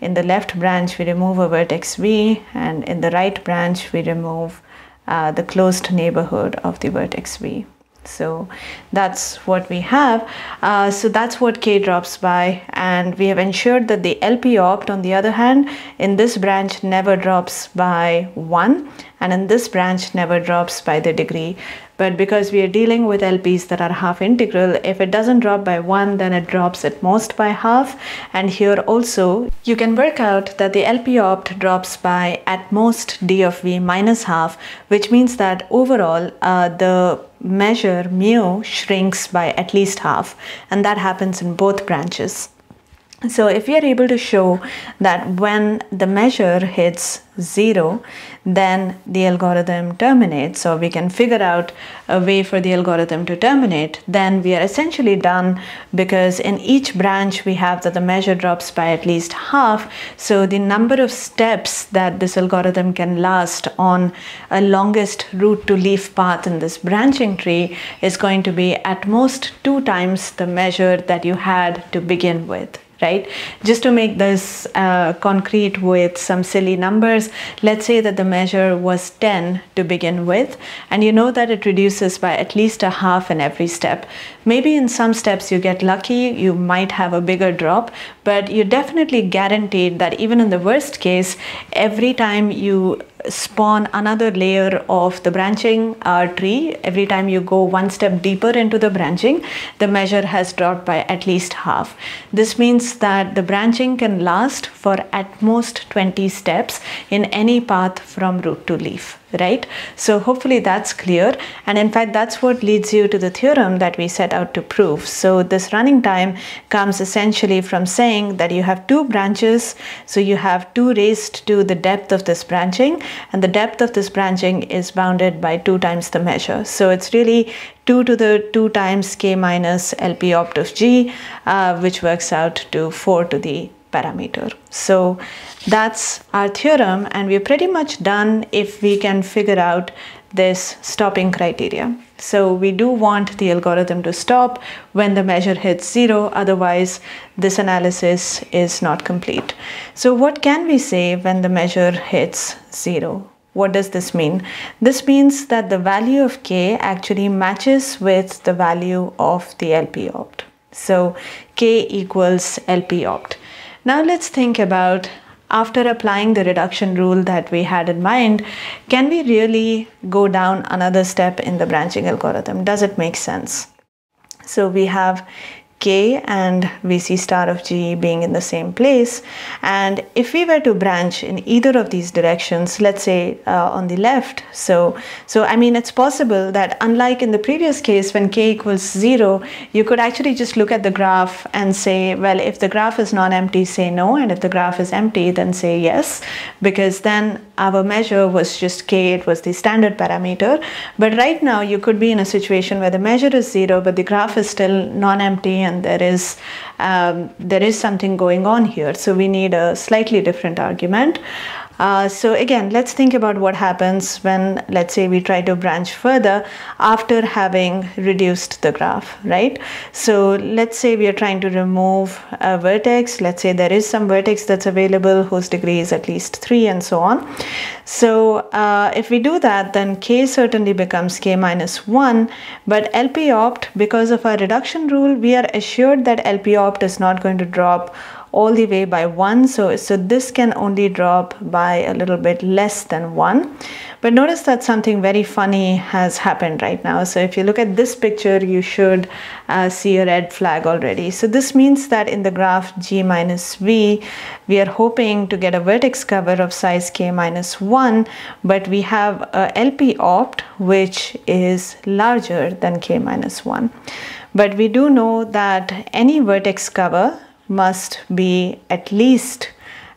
in the left branch we remove a vertex v and in the right branch we remove uh, the closed neighborhood of the vertex v so that's what we have. Uh, so that's what k drops by and we have ensured that the LP opt on the other hand in this branch never drops by 1 and in this branch never drops by the degree. But because we are dealing with LPs that are half integral, if it doesn't drop by 1 then it drops at most by half and here also you can work out that the LP opt drops by at most d of v minus half which means that overall uh, the measure mu shrinks by at least half and that happens in both branches. So if we are able to show that when the measure hits zero, then the algorithm terminates. So we can figure out a way for the algorithm to terminate. Then we are essentially done because in each branch we have that the measure drops by at least half. So the number of steps that this algorithm can last on a longest root to leaf path in this branching tree is going to be at most two times the measure that you had to begin with right? Just to make this uh, concrete with some silly numbers, let's say that the measure was 10 to begin with, and you know that it reduces by at least a half in every step. Maybe in some steps you get lucky, you might have a bigger drop, but you're definitely guaranteed that even in the worst case, every time you spawn another layer of the branching uh, tree. Every time you go one step deeper into the branching the measure has dropped by at least half. This means that the branching can last for at most 20 steps in any path from root to leaf right? So hopefully that's clear. And in fact, that's what leads you to the theorem that we set out to prove. So this running time comes essentially from saying that you have two branches. So you have 2 raised to the depth of this branching and the depth of this branching is bounded by 2 times the measure. So it's really 2 to the 2 times k minus lp opt of g, uh, which works out to 4 to the parameter. So that's our theorem and we're pretty much done if we can figure out this stopping criteria. So we do want the algorithm to stop when the measure hits zero, otherwise this analysis is not complete. So what can we say when the measure hits zero? What does this mean? This means that the value of k actually matches with the value of the LP opt. So k equals LP opt. Now let's think about after applying the reduction rule that we had in mind, can we really go down another step in the branching algorithm? Does it make sense? So we have k and vc star of g being in the same place. And if we were to branch in either of these directions let's say uh, on the left so so i mean it's possible that unlike in the previous case when k equals 0 you could actually just look at the graph and say well if the graph is non-empty say no and if the graph is empty then say yes because then our measure was just k it was the standard parameter. But right now you could be in a situation where the measure is 0 but the graph is still non-empty and there is um, there is something going on here. So we need a slightly different argument. Uh, so again, let's think about what happens when, let's say, we try to branch further after having reduced the graph, right? So let's say we are trying to remove a vertex. Let's say there is some vertex that's available whose degree is at least 3 and so on. So uh, if we do that, then k certainly becomes k minus 1. But LP opt, because of our reduction rule, we are assured that LP opt is not going to drop all the way by 1 so so this can only drop by a little bit less than 1 but notice that something very funny has happened right now. So if you look at this picture you should uh, see a red flag already. So this means that in the graph g minus v we are hoping to get a vertex cover of size k minus 1 but we have a lp opt which is larger than k minus 1 But we do know that any vertex cover must be at least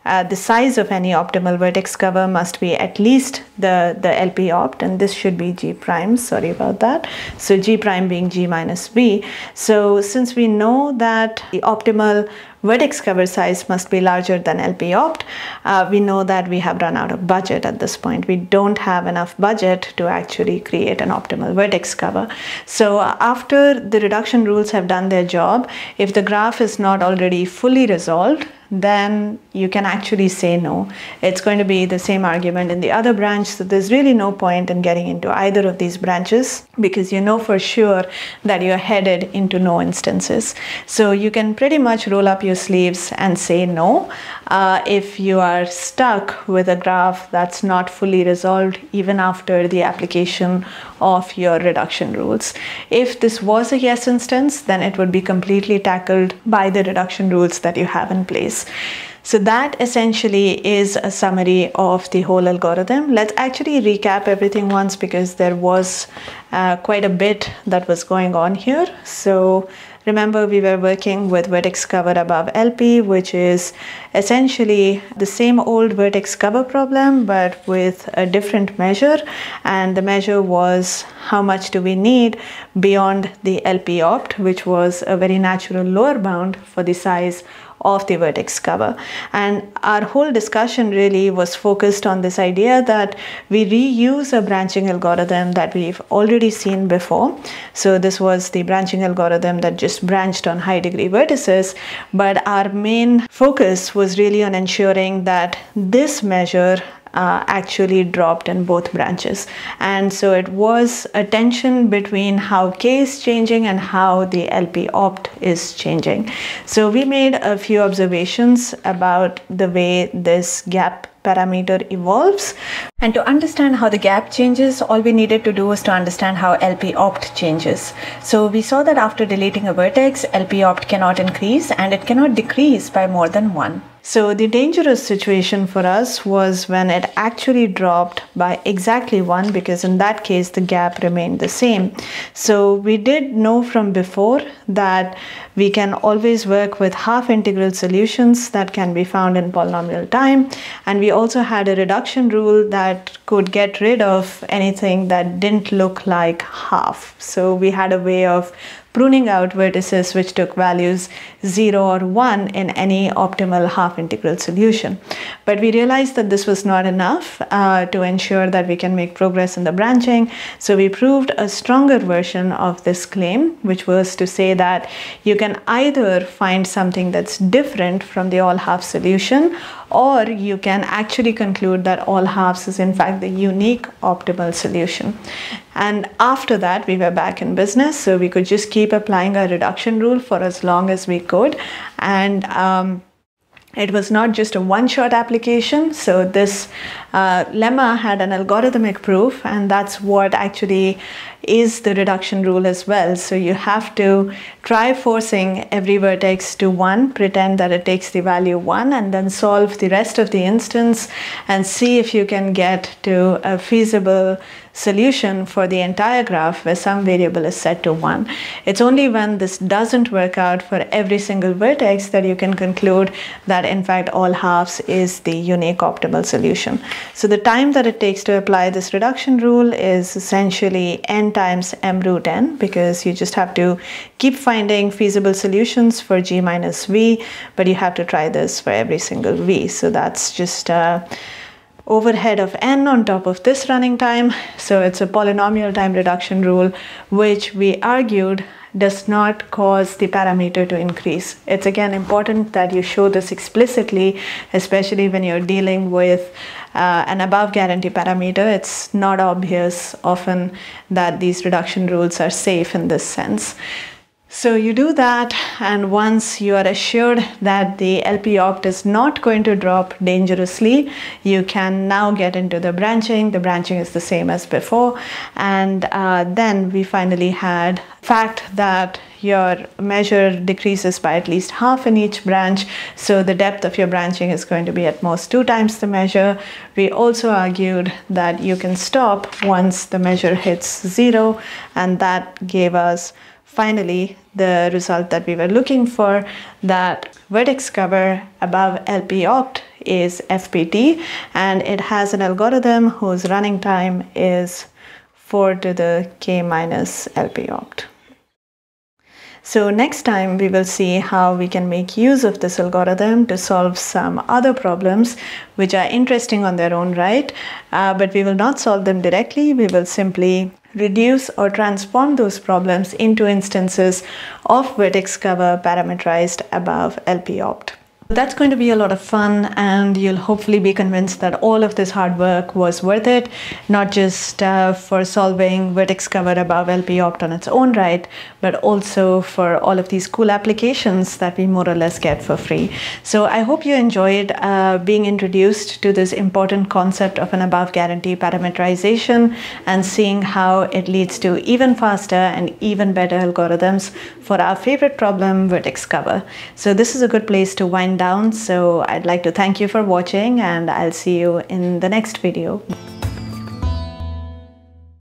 uh, the size of any optimal vertex cover must be at least the, the LP opt and this should be G prime, sorry about that. So G prime being G minus V. So since we know that the optimal vertex cover size must be larger than LP opt, uh, we know that we have run out of budget at this point. We don't have enough budget to actually create an optimal vertex cover. So after the reduction rules have done their job, if the graph is not already fully resolved, then you can actually say no. It's going to be the same argument in the other branch. So there's really no point in getting into either of these branches because you know for sure that you're headed into no instances. So you can pretty much roll up your sleeves and say no uh, if you are stuck with a graph that's not fully resolved even after the application of your reduction rules. If this was a yes instance, then it would be completely tackled by the reduction rules that you have in place. So that essentially is a summary of the whole algorithm. Let's actually recap everything once because there was uh, quite a bit that was going on here. So Remember, we were working with vertex cover above LP, which is essentially the same old vertex cover problem, but with a different measure. And the measure was how much do we need beyond the LP opt, which was a very natural lower bound for the size of the vertex cover. And our whole discussion really was focused on this idea that we reuse a branching algorithm that we've already seen before. So this was the branching algorithm that just branched on high degree vertices. But our main focus was really on ensuring that this measure uh, actually dropped in both branches. And so it was a tension between how K is changing and how the LP opt is changing. So we made a few observations about the way this gap parameter evolves. And to understand how the gap changes, all we needed to do was to understand how LP opt changes. So we saw that after deleting a vertex, LP opt cannot increase and it cannot decrease by more than one. So the dangerous situation for us was when it actually dropped by exactly one because in that case the gap remained the same. So we did know from before that we can always work with half integral solutions that can be found in polynomial time and we also had a reduction rule that could get rid of anything that didn't look like half. So we had a way of pruning out vertices which took values 0 or 1 in any optimal half integral solution. But we realized that this was not enough uh, to ensure that we can make progress in the branching. So we proved a stronger version of this claim, which was to say that you can either find something that's different from the all half solution or you can actually conclude that all halves is in fact the unique optimal solution. And after that, we were back in business, so we could just keep applying our reduction rule for as long as we could. And um, it was not just a one-shot application. So this uh, lemma had an algorithmic proof, and that's what actually is the reduction rule as well. So you have to try forcing every vertex to 1, pretend that it takes the value 1, and then solve the rest of the instance and see if you can get to a feasible solution for the entire graph where some variable is set to 1. It's only when this doesn't work out for every single vertex that you can conclude that in fact all halves is the unique optimal solution. So the time that it takes to apply this reduction rule is essentially n times m root n because you just have to keep finding feasible solutions for g minus v, but you have to try this for every single v. So that's just uh, overhead of n on top of this running time. So it's a polynomial time reduction rule, which we argued does not cause the parameter to increase. It's again important that you show this explicitly, especially when you're dealing with uh, an above guarantee parameter. It's not obvious often that these reduction rules are safe in this sense. So you do that and once you are assured that the LP opt is not going to drop dangerously, you can now get into the branching. The branching is the same as before. And uh, then we finally had fact that your measure decreases by at least half in each branch. So the depth of your branching is going to be at most two times the measure. We also argued that you can stop once the measure hits zero and that gave us finally the result that we were looking for that vertex cover above LP opt is FPT and it has an algorithm whose running time is 4 to the k minus LP opt. So next time we will see how we can make use of this algorithm to solve some other problems which are interesting on their own right, uh, but we will not solve them directly. We will simply reduce or transform those problems into instances of vertex cover parameterized above LP opt. That's going to be a lot of fun, and you'll hopefully be convinced that all of this hard work was worth it, not just uh, for solving vertex cover above LP opt on its own right, but also for all of these cool applications that we more or less get for free. So I hope you enjoyed uh, being introduced to this important concept of an above guarantee parameterization and seeing how it leads to even faster and even better algorithms for our favorite problem, vertex cover. So this is a good place to wind down. So I'd like to thank you for watching and I'll see you in the next video.